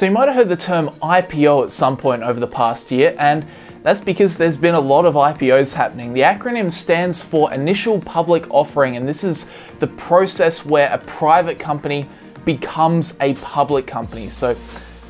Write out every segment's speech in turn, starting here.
So you might have heard the term IPO at some point over the past year, and that's because there's been a lot of IPOs happening. The acronym stands for Initial Public Offering, and this is the process where a private company becomes a public company. So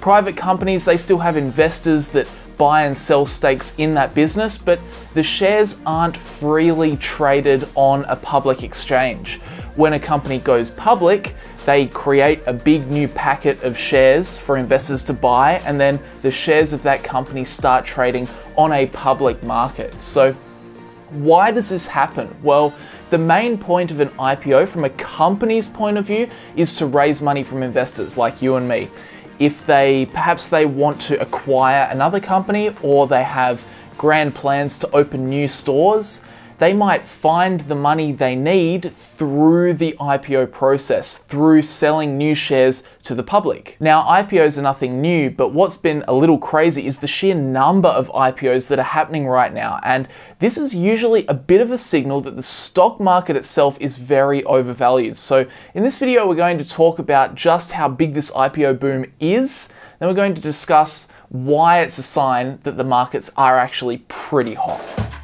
private companies, they still have investors that buy and sell stakes in that business, but the shares aren't freely traded on a public exchange. When a company goes public, they create a big new packet of shares for investors to buy, and then the shares of that company start trading on a public market. So, why does this happen? Well, the main point of an IPO from a company's point of view is to raise money from investors like you and me if they perhaps they want to acquire another company or they have grand plans to open new stores, they might find the money they need through the IPO process, through selling new shares to the public. Now, IPOs are nothing new, but what's been a little crazy is the sheer number of IPOs that are happening right now. And this is usually a bit of a signal that the stock market itself is very overvalued. So, in this video, we're going to talk about just how big this IPO boom is. Then we're going to discuss why it's a sign that the markets are actually pretty hot.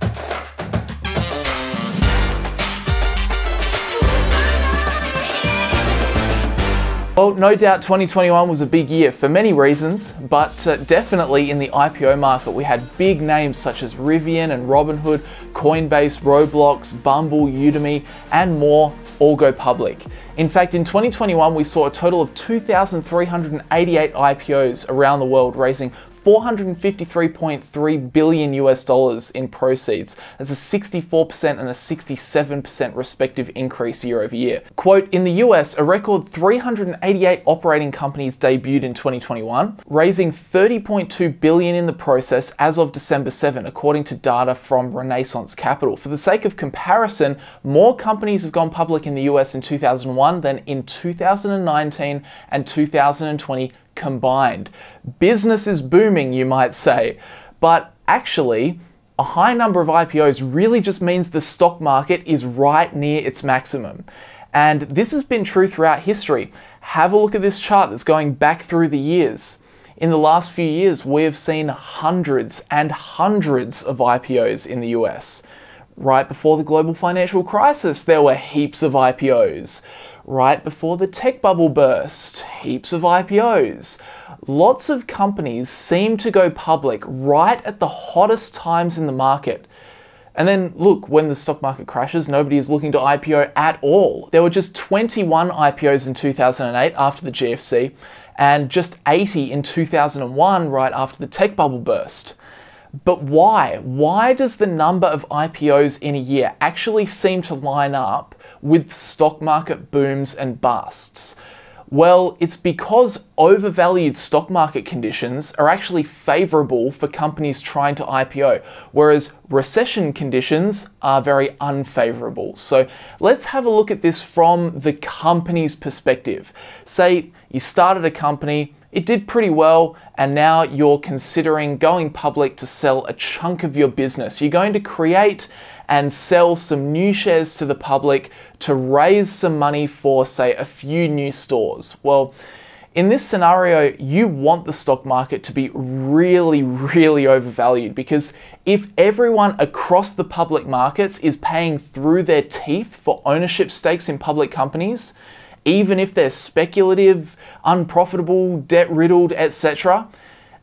Well, no doubt 2021 was a big year for many reasons, but uh, definitely in the IPO market, we had big names such as Rivian and Robinhood, Coinbase, Roblox, Bumble, Udemy, and more all go public. In fact, in 2021, we saw a total of 2,388 IPOs around the world, raising 453.3 billion US dollars in proceeds. That's a 64% and a 67% respective increase year over year. Quote, in the US, a record 388 operating companies debuted in 2021, raising 30.2 billion in the process as of December 7, according to data from Renaissance Capital. For the sake of comparison, more companies have gone public in the US in 2001 than in 2019 and 2020 combined. Business is booming, you might say, but actually, a high number of IPOs really just means the stock market is right near its maximum. And this has been true throughout history. Have a look at this chart that's going back through the years. In the last few years, we have seen hundreds and hundreds of IPOs in the US. Right before the global financial crisis, there were heaps of IPOs right before the tech bubble burst, heaps of IPOs. Lots of companies seem to go public right at the hottest times in the market. And then look, when the stock market crashes, nobody is looking to IPO at all. There were just 21 IPOs in 2008 after the GFC, and just 80 in 2001 right after the tech bubble burst. But why? Why does the number of IPOs in a year actually seem to line up with stock market booms and busts? Well, it's because overvalued stock market conditions are actually favorable for companies trying to IPO, whereas recession conditions are very unfavorable. So let's have a look at this from the company's perspective. Say you started a company, it did pretty well, and now you're considering going public to sell a chunk of your business. You're going to create and sell some new shares to the public to raise some money for, say, a few new stores. Well, in this scenario, you want the stock market to be really, really overvalued because if everyone across the public markets is paying through their teeth for ownership stakes in public companies, even if they're speculative, unprofitable, debt riddled, etc.,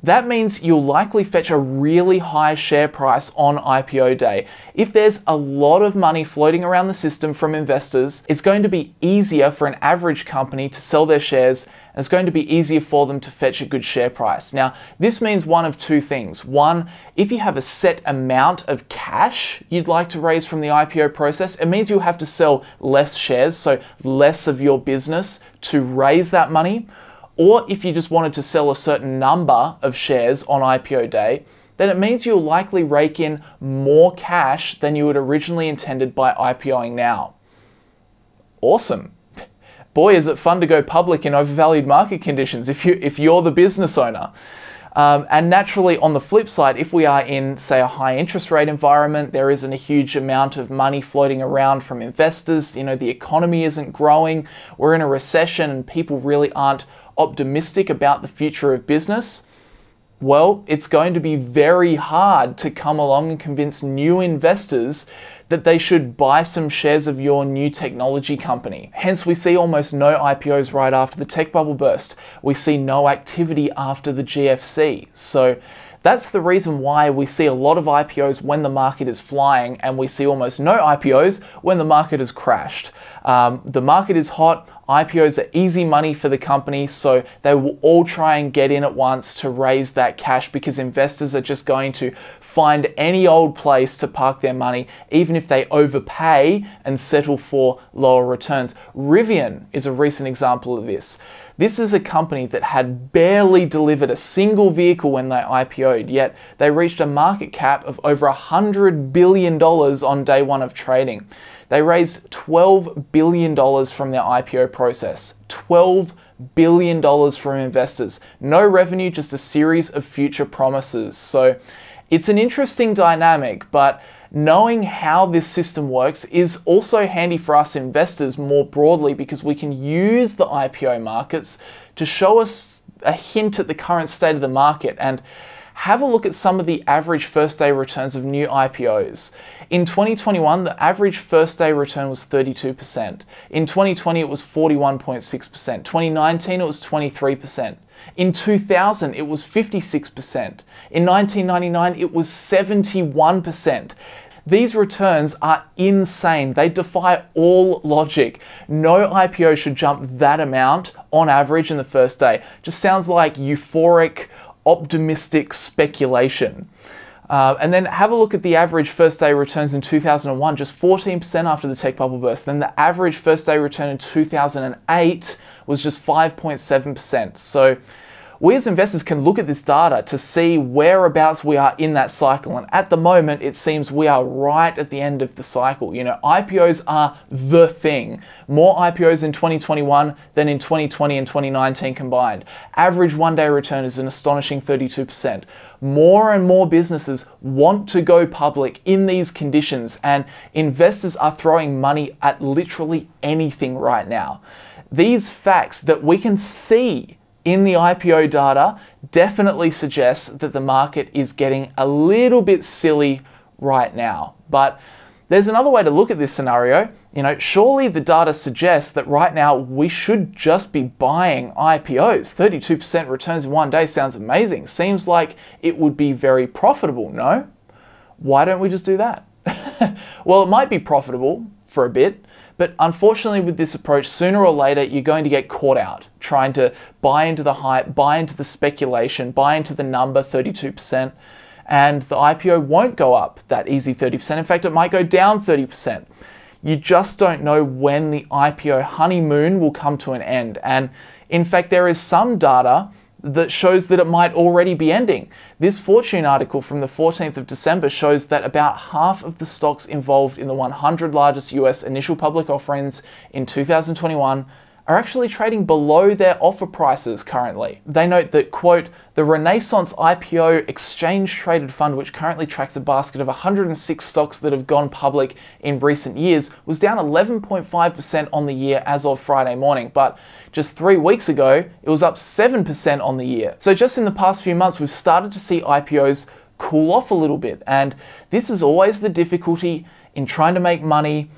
that means you'll likely fetch a really high share price on IPO day. If there's a lot of money floating around the system from investors, it's going to be easier for an average company to sell their shares and it's going to be easier for them to fetch a good share price. Now, this means one of two things. One, if you have a set amount of cash you'd like to raise from the IPO process, it means you'll have to sell less shares, so less of your business to raise that money. Or if you just wanted to sell a certain number of shares on IPO day, then it means you'll likely rake in more cash than you had originally intended by IPOing now. Awesome. Boy, is it fun to go public in overvalued market conditions if, you, if you're the business owner. Um, and naturally, on the flip side, if we are in, say, a high interest rate environment, there isn't a huge amount of money floating around from investors. You know, the economy isn't growing. We're in a recession and people really aren't optimistic about the future of business, well, it's going to be very hard to come along and convince new investors that they should buy some shares of your new technology company. Hence, we see almost no IPOs right after the tech bubble burst. We see no activity after the GFC. So, that's the reason why we see a lot of IPOs when the market is flying, and we see almost no IPOs when the market has crashed. Um, the market is hot, IPOs are easy money for the company, so they will all try and get in at once to raise that cash because investors are just going to find any old place to park their money, even if they overpay and settle for lower returns. Rivian is a recent example of this. This is a company that had barely delivered a single vehicle when they IPO'd, yet they reached a market cap of over $100 billion on day one of trading. They raised $12 billion from their IPO process. $12 billion from investors. No revenue, just a series of future promises. So it's an interesting dynamic, but knowing how this system works is also handy for us investors more broadly because we can use the IPO markets to show us a hint at the current state of the market and have a look at some of the average first day returns of new IPOs. In 2021, the average first day return was 32%. In 2020, it was 41.6%. 2019, it was 23%. In 2000, it was 56%. In 1999, it was 71%. These returns are insane. They defy all logic. No IPO should jump that amount on average in the first day. Just sounds like euphoric, optimistic speculation. Uh, and then have a look at the average first day returns in 2001, just 14% after the tech bubble burst. Then the average first day return in 2008 was just 5.7%. So we as investors can look at this data to see whereabouts we are in that cycle. And at the moment, it seems we are right at the end of the cycle. You know, IPOs are the thing. More IPOs in 2021 than in 2020 and 2019 combined. Average one day return is an astonishing 32%. More and more businesses want to go public in these conditions, and investors are throwing money at literally anything right now. These facts that we can see in the IPO data definitely suggests that the market is getting a little bit silly right now. But there's another way to look at this scenario. You know, surely the data suggests that right now we should just be buying IPOs. 32% returns in one day sounds amazing. Seems like it would be very profitable, no? Why don't we just do that? well, it might be profitable for a bit, but unfortunately, with this approach, sooner or later, you're going to get caught out trying to buy into the hype, buy into the speculation, buy into the number 32%, and the IPO won't go up that easy 30%. In fact, it might go down 30%. You just don't know when the IPO honeymoon will come to an end. And in fact, there is some data that shows that it might already be ending. This Fortune article from the 14th of December shows that about half of the stocks involved in the 100 largest US initial public offerings in 2021 are actually trading below their offer prices currently. They note that, quote, the Renaissance IPO exchange traded fund, which currently tracks a basket of 106 stocks that have gone public in recent years, was down 11.5% on the year as of Friday morning. But just three weeks ago, it was up 7% on the year. So just in the past few months, we've started to see IPOs cool off a little bit. And this is always the difficulty in trying to make money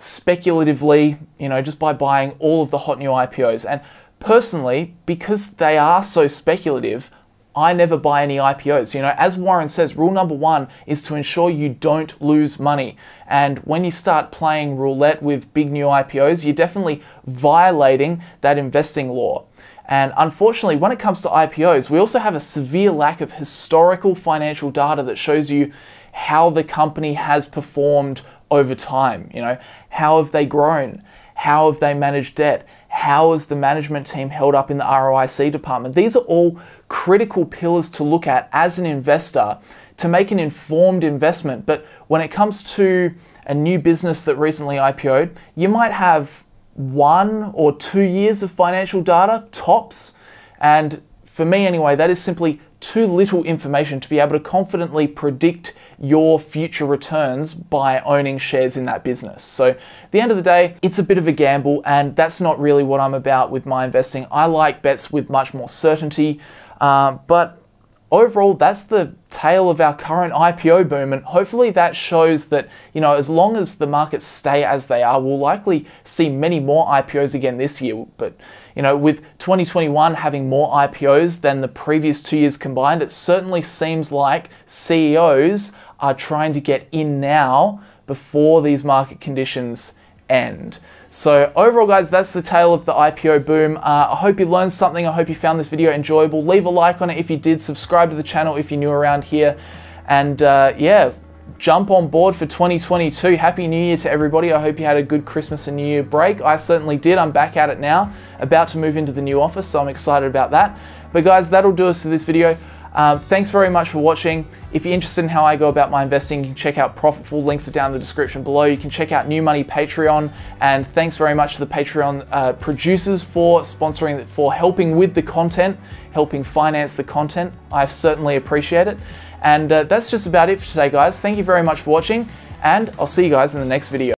speculatively, you know, just by buying all of the hot new IPOs. And personally, because they are so speculative, I never buy any IPOs. You know, as Warren says, rule number one is to ensure you don't lose money. And when you start playing roulette with big new IPOs, you're definitely violating that investing law. And unfortunately, when it comes to IPOs, we also have a severe lack of historical financial data that shows you how the company has performed over time. You know, how have they grown? How have they managed debt? How has the management team held up in the ROIC department? These are all critical pillars to look at as an investor to make an informed investment. But when it comes to a new business that recently IPO'd, you might have one or two years of financial data tops. And for me anyway, that is simply too little information to be able to confidently predict your future returns by owning shares in that business. So, at the end of the day, it's a bit of a gamble, and that's not really what I'm about with my investing. I like bets with much more certainty, um, but overall, that's the tale of our current IPO boom. And hopefully that shows that, you know, as long as the markets stay as they are, we'll likely see many more IPOs again this year. But, you know, with 2021 having more IPOs than the previous two years combined, it certainly seems like CEOs are trying to get in now before these market conditions end. So overall guys, that's the tale of the IPO boom. Uh, I hope you learned something. I hope you found this video enjoyable. Leave a like on it if you did. Subscribe to the channel if you're new around here. And uh, yeah, jump on board for 2022. Happy New Year to everybody. I hope you had a good Christmas and New Year break. I certainly did. I'm back at it now, about to move into the new office, so I'm excited about that. But guys, that'll do us for this video. Um, thanks very much for watching. If you're interested in how I go about my investing, you can check out Profitful. Links are down in the description below. You can check out New Money Patreon. And thanks very much to the Patreon uh, producers for sponsoring, for helping with the content, helping finance the content. I certainly appreciate it. And uh, that's just about it for today, guys. Thank you very much for watching, and I'll see you guys in the next video.